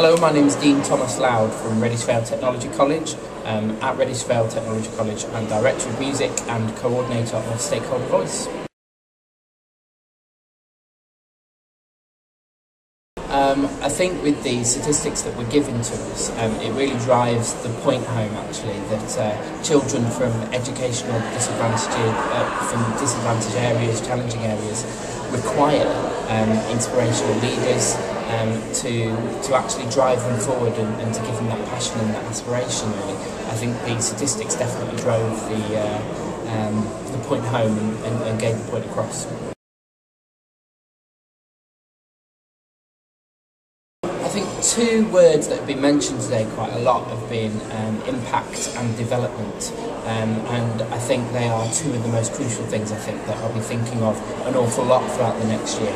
Hello, my name is Dean Thomas Lowde from Reddish Vale Technology College. Um, at Reddish Vale Technology College, I'm Director of Music and Coordinator of Stakeholder Voice. Um, I think with the statistics that were given to us, um, it really drives the point home actually that uh, children from educational disadvantaged, uh, from disadvantaged areas, challenging areas, require um, inspirational leaders um, to to actually drive them forward and, and, to give them that passion and that aspiration. Really, I think the statistics definitely drove the uh, um, the point home and, and, and gave the point across. Think two words that have been mentioned today quite a lot have been um, impact and development. Um, and I think they are two of the most crucial things I think that I'll be thinking of an awful lot throughout the next year.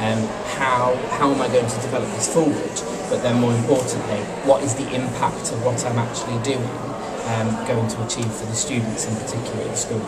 Um, how, how am I going to develop this forward? But then more importantly, what is the impact of what I'm actually doing um, going to achieve for the students in particular at school?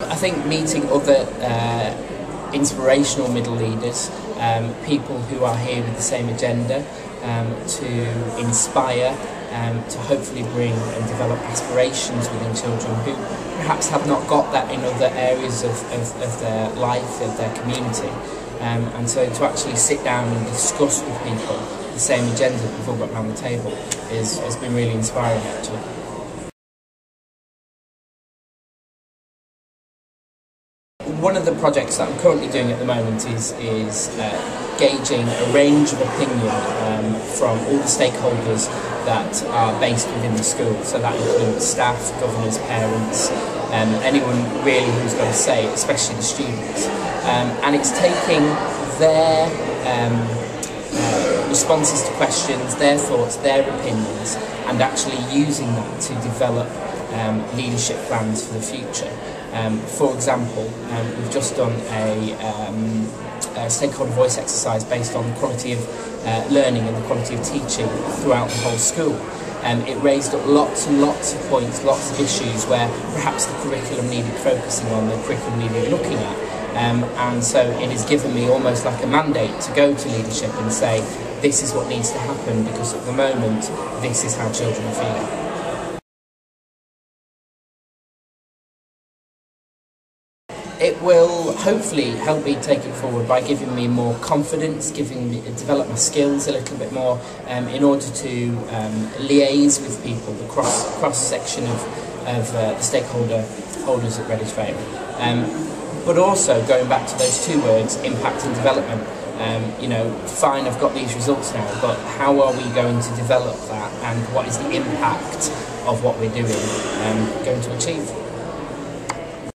I think meeting other uh, inspirational middle leaders, um, people who are here with the same agenda um, to inspire, um, to hopefully bring and develop aspirations within children who perhaps have not got that in other areas of, of, of their life, of their community. Um, and so to actually sit down and discuss with people the same agenda that we've all got around the table is, has been really inspiring actually. One of the projects that I'm currently doing at the moment is, is uh, gauging a range of opinion um, from all the stakeholders that are based within the school. So that includes staff, governors, parents, um, anyone really who's got a say, especially the students. Um, and it's taking their um, uh, responses to questions, their thoughts, their opinions, and actually using that to develop um, leadership plans for the future. Um, for example, um, we've just done a, um, a, stakeholder voice exercise based on the quality of uh, learning and the quality of teaching throughout the whole school. Um, it raised up lots and lots of points, lots of issues where perhaps the curriculum needed focusing on, the curriculum needed looking at. Um, and so it has given me almost like a mandate to go to leadership and say, this is what needs to happen because at the moment, this is how children are feeling. It will hopefully help me take it forward by giving me more confidence, giving me develop my skills a little bit more um, in order to um, liaise with people, the cross cross section of, of uh, the stakeholder holders at Reddish Vale. Um, but also going back to those two words, impact and development. Um, you know, fine, I've got these results now, but how are we going to develop that and what is the impact of what we're doing um, going to achieve?